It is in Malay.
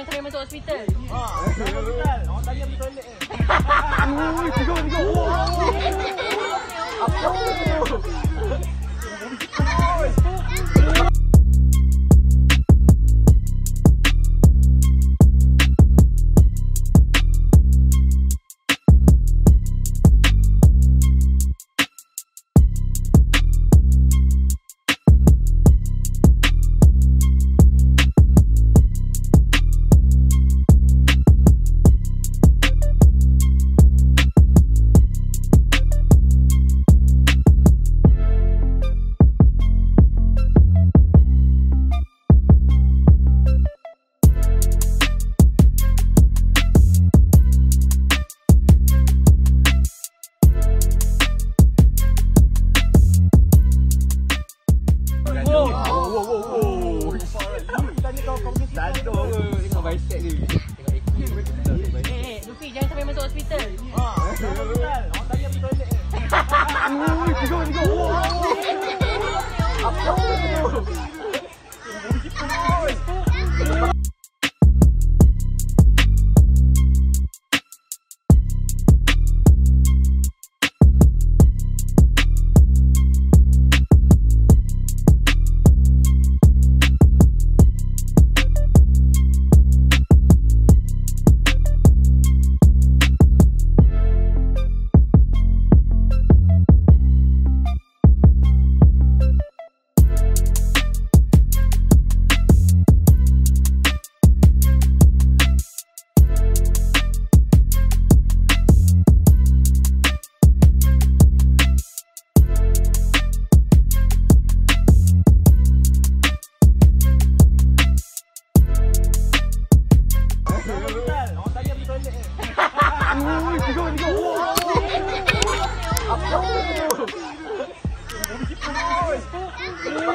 jangan sampai masuk hospital. Orang tanya pergi toilet eh. Ui, tiga, tiga. Tengok bicep. Eh, eh, Luffy jangan sampai masuk hospital. Orang tanya pergi toilet. Ui, tiga, tiga. Orang Ui, tiga, tiga. Wow.